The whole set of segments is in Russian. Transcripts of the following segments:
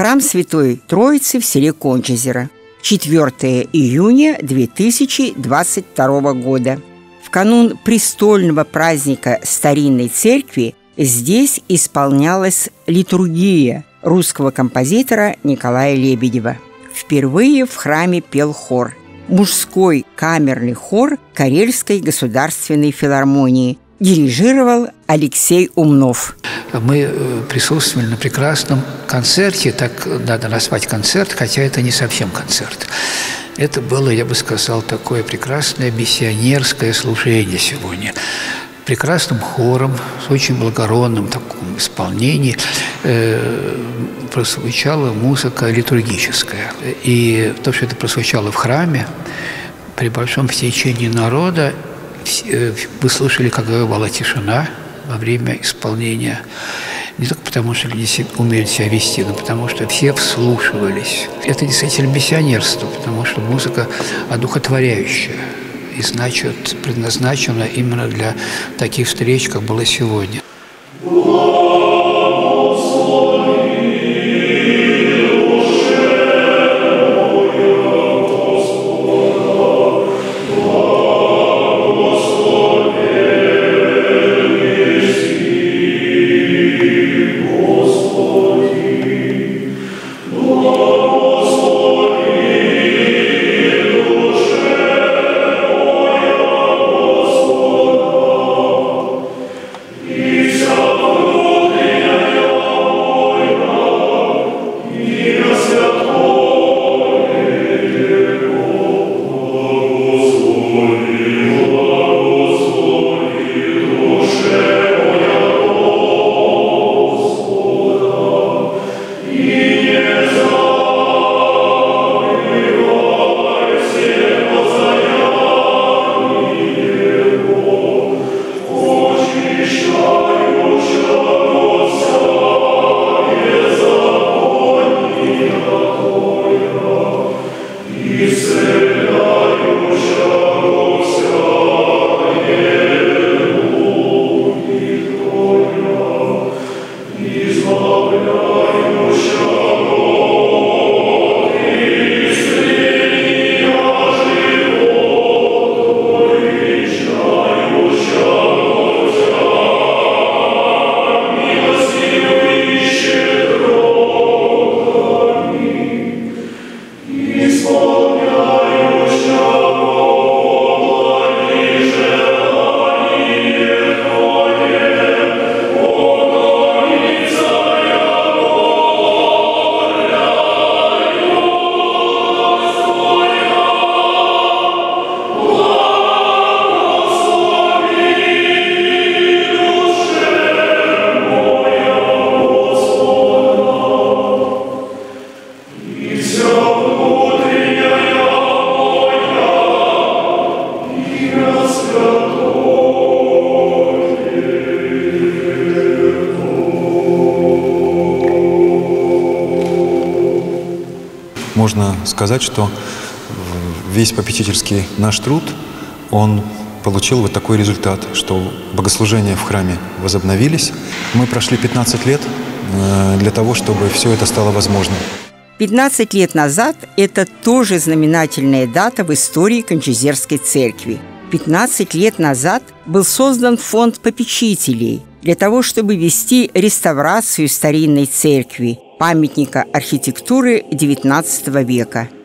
Храм Святой Троицы в селе Кончезеро. 4 июня 2022 года. В канун престольного праздника старинной церкви здесь исполнялась литургия русского композитора Николая Лебедева. Впервые в храме пел хор – мужской камерный хор Карельской государственной филармонии. Дирижировал Алексей Умнов. Мы э, присутствовали на прекрасном концерте, так надо назвать концерт, хотя это не совсем концерт. Это было, я бы сказал, такое прекрасное миссионерское служение сегодня прекрасным хором, с очень благородным таком исполнении э, прозвучала музыка литургическая. И то, что это прозвучало в храме, при большом стечении народа, э, вы слышали, как была тишина во время исполнения. Не только потому, что люди умеют себя вести, но потому что все вслушивались. Это действительно миссионерство, потому что музыка одухотворяющая и значит предназначена именно для таких встреч, как было сегодня. victoria можно сказать, что весь попечительский наш труд, он получил вот такой результат, что богослужения в храме возобновились. Мы прошли 15 лет э, для того, чтобы все это стало возможным. 15 лет назад это тоже знаменательная дата в истории Кончезерской церкви. 15 лет назад был создан фонд попечителей для того, чтобы вести реставрацию старинной церкви – памятника архитектуры XIX века –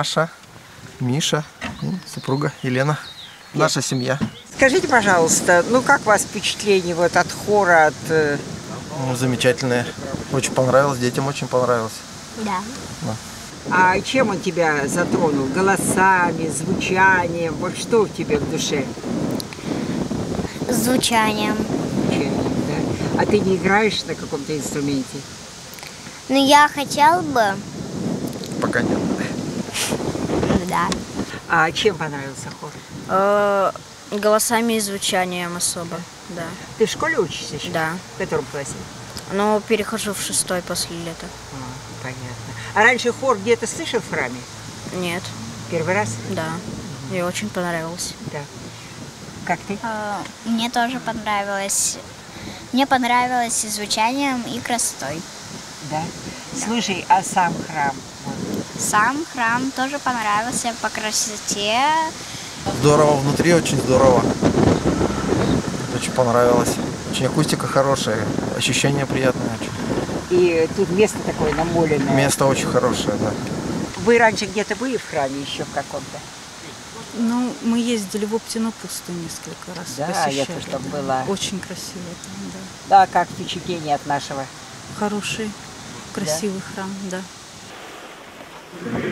Маша, Миша и супруга Елена. Наша семья. Скажите, пожалуйста, ну как у вас впечатление вот от хора, от... э, Ну, замечательные. Очень понравилось, детям очень понравилось. Да. А чем он тебя затронул? Голосами, звучанием? Вот что в тебе в душе? Звучанием. Звучанием, да? А ты не играешь на каком-то инструменте? Ну, я хотел бы, Пока нет. Да. А чем понравился хор? Э, Голосами и звучанием особо, да. Ты в школе учишься еще? Да. В котором классе? Но перехожу в шестой после лета. А, понятно. А раньше хор где-то слышал в храме? Нет, Первый раз? да. Мне очень понравилось. Да. Как ты? Э, Мне тоже понравилось. Мне понравилось и звучанием, и красотой. Да. Слушай, а сам храм? Сам храм тоже понравился по красоте. Здорово внутри, очень здорово. Очень понравилось. Очень акустика хорошая, ощущения приятные очень. И тут место такое намоленное. Место очень хорошее, да. Вы раньше где-то были в храме еще в каком-то? Ну, мы ездили в Оптину пустыню несколько раз. Да, посещали, я тоже там да. была. Очень красиво там, да. Да, как впечатление от нашего? Хороший, красивый храм, да. Amén.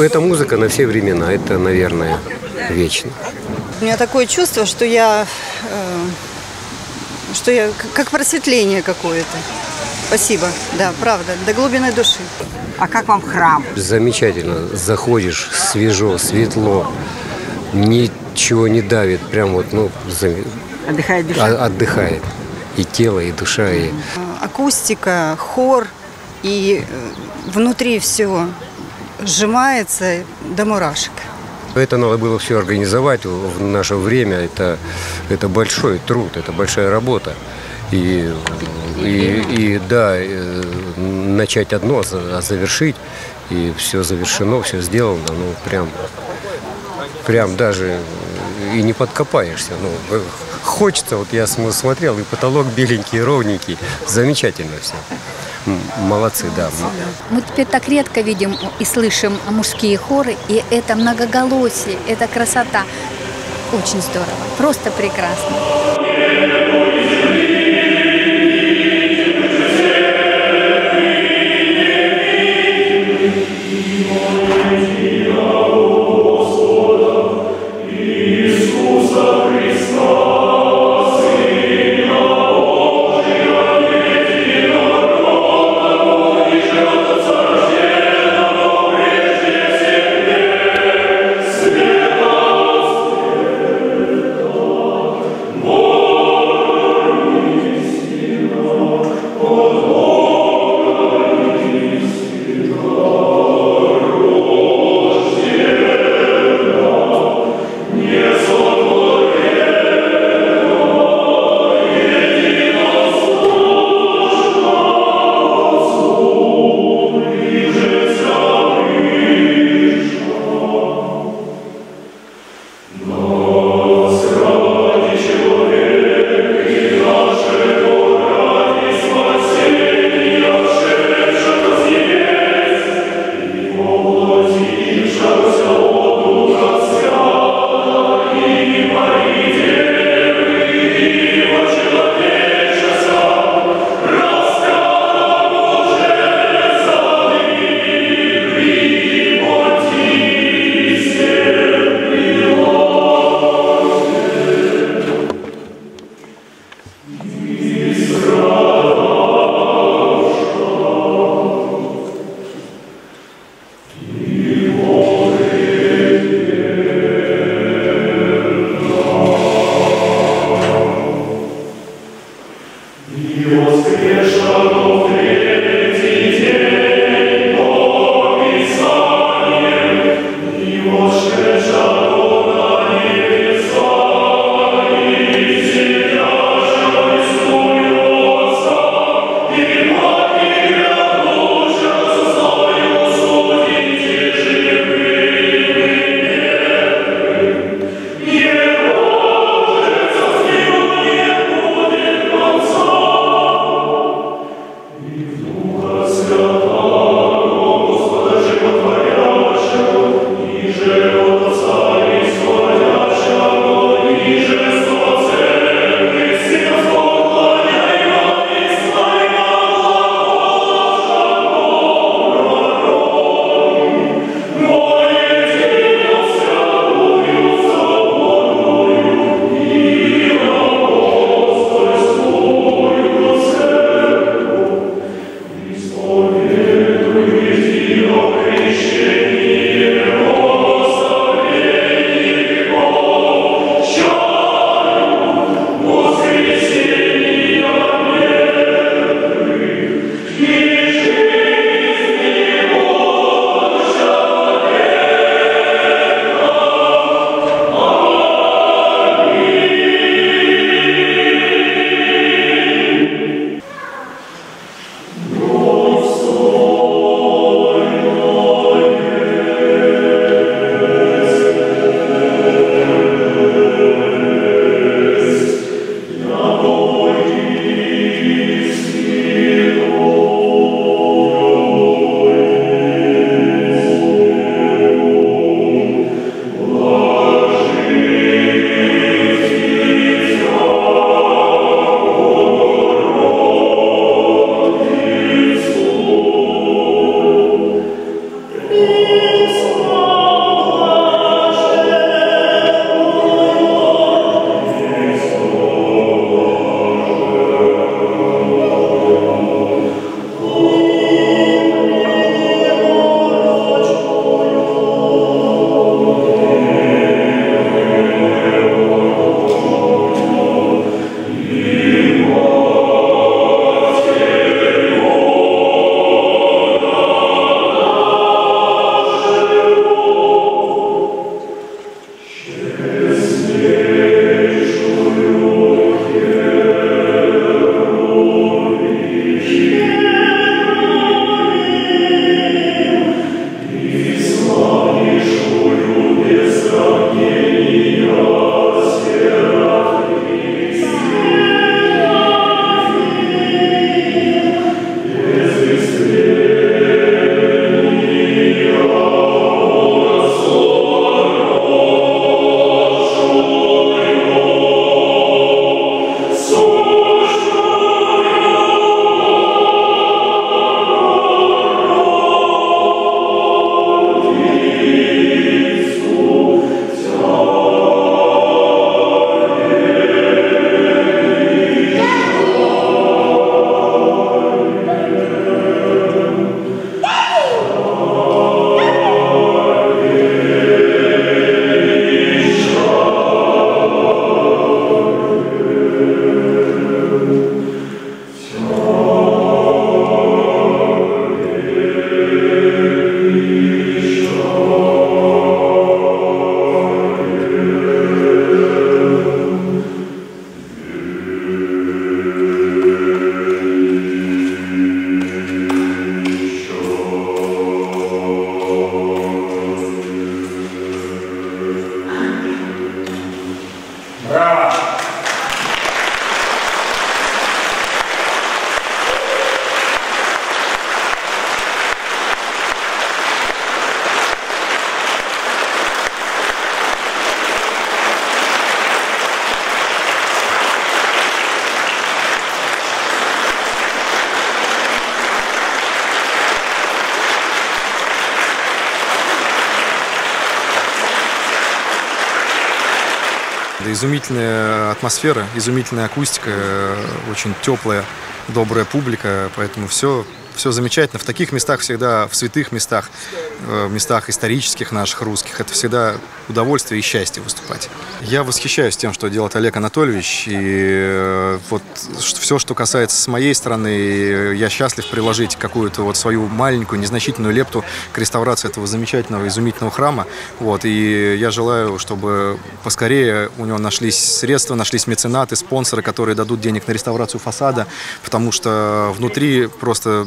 Эта музыка на все времена, это, наверное, вечно. У меня такое чувство, что я, э, что я как просветление какое-то. Спасибо, да, правда, до глубины души. А как вам храм? Замечательно. Заходишь, свежо, светло, ничего не давит, прям вот, ну, зам- Отдыхает душа? а- отдыхает. И тело, и душа, и... Акустика, хор, и э, внутри все сжимается до мурашек. Это надо было все организовать в наше время. Это, это большой труд, это большая работа. И, и, и да, э, начать одно, за- а завершить, и все завершено, все сделано, ну прям, прям даже и не подкопаешься. Ну, э, хочется, вот я см- смотрел, и потолок беленький, ровненький, замечательно все. М, Молодцы, да. Мы теперь так редко видим и слышим мужские хоры, и это многоголосие, это красота. Очень здорово, просто прекрасно. Изумительная атмосфера, изумительная акустика, очень теплая, добрая публика, поэтому все все замечательно. В таких местах всегда, в святых местах, э, в местах исторических наших русских, это всегда удовольствие и счастье выступать. Я восхищаюсь тем, что делает Олег Анатольевич, и э, вот все, что касается с моей стороны, я счастлив приложить какую-то вот свою маленькую, незначительную лепту к реставрации этого замечательного, изумительного храма. Вот, и я желаю, чтобы поскорее у него нашлись средства, нашлись меценаты, спонсоры, которые дадут денег на реставрацию фасада, потому что внутри просто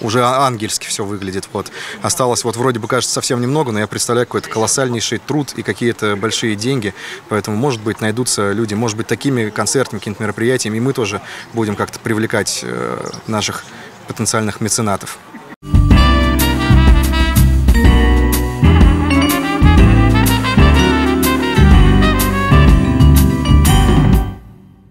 уже ангельски все выглядит. Вот. Осталось вот вроде бы кажется совсем немного, но я представляю какой-то колоссальнейший труд и какие-то большие деньги. Поэтому, может быть, найдутся люди, может быть, такими концертами, какими-то мероприятиями, и мы тоже будем как-то привлекать э, наших потенциальных меценатов.